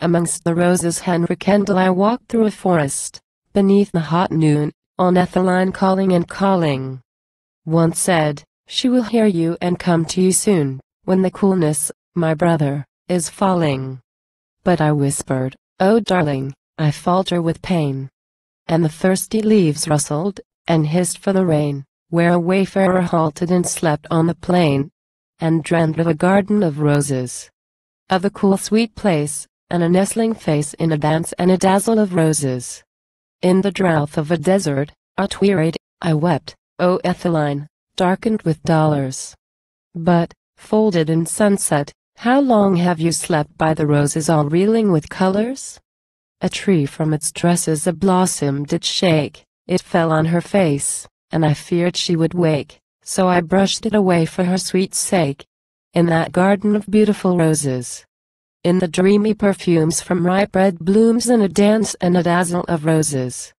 Amongst the roses Henry Kendall I walked through a forest, beneath the hot noon, on Etheline calling and calling. One said, she will hear you and come to you soon, when the coolness, my brother, is falling. But I whispered, oh darling, I falter with pain. And the thirsty leaves rustled, and hissed for the rain, where a wayfarer halted and slept on the plain, and dreamed of a garden of roses. Of a cool sweet place, and a nestling face in a dance and a dazzle of roses. In the drouth of a desert, outwearied, I wept, O Etheline, darkened with dolours. But, folded in sunset, how long have you slept by the roses all reeling with colors? A tree from its tresses a blossom did shake, it fell on her face, and I feared she would wake, so I brushed it away for her sweet sake. In that garden of beautiful roses, in the dreamy perfumes from ripe red blooms and a dance and a dazzle of roses.